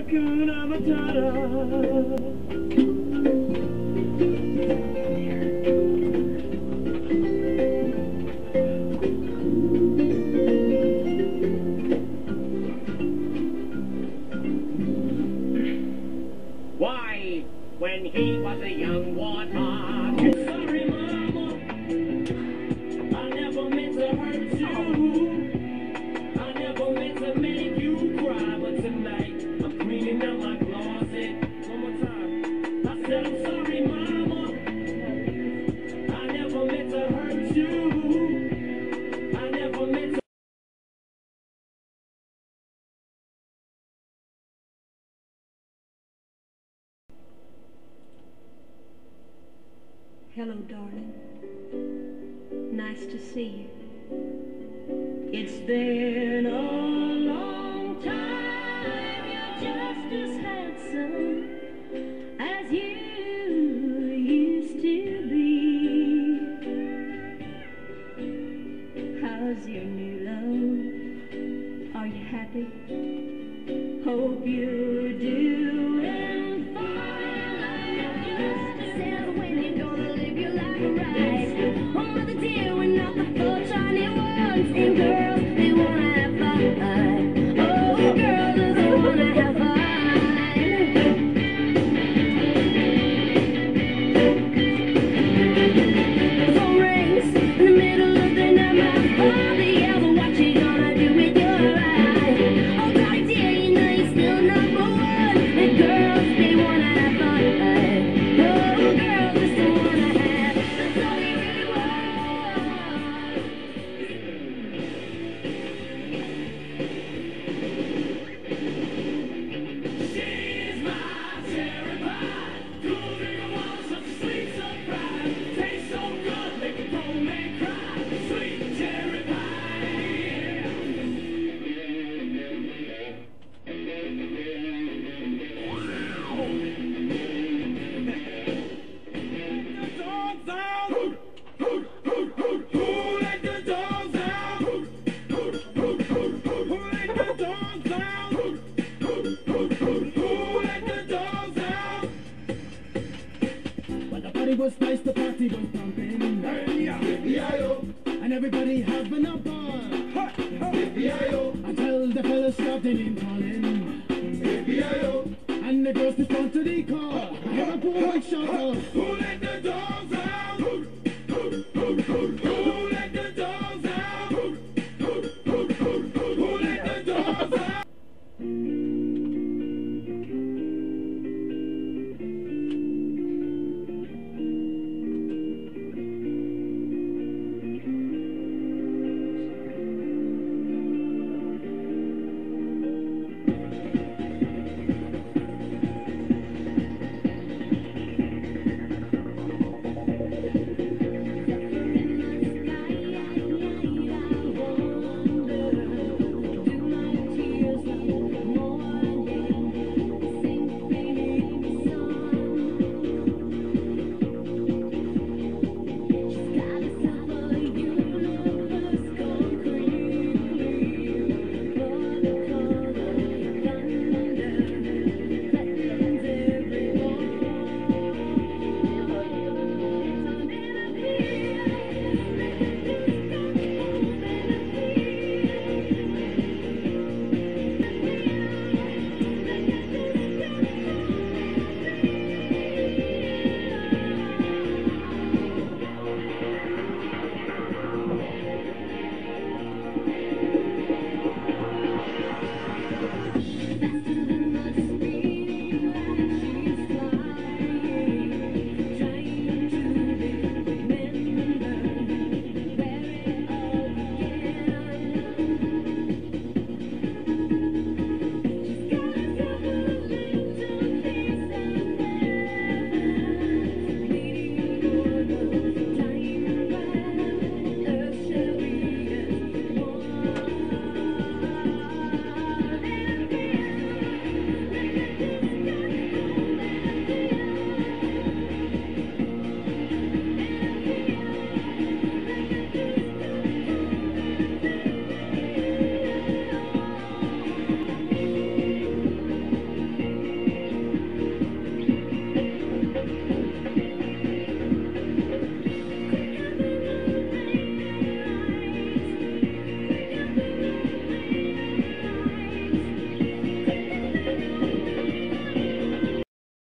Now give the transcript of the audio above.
Hakuna Matata. Why, when he was a young warthog. Sorry, mama. I never meant to hurt you. I never meant to make you cry. But tonight, Hello, darling. Nice to see you. It's been a long time. You're just as handsome as you used to be. How's your new love? Are you happy? Hope you're doing and everybody has been up on. I tell the fellas stop the name calling. And the girls respond to the call. I hear a boy shout out. Oh. Who let the dogs out? Who, who, who, who, who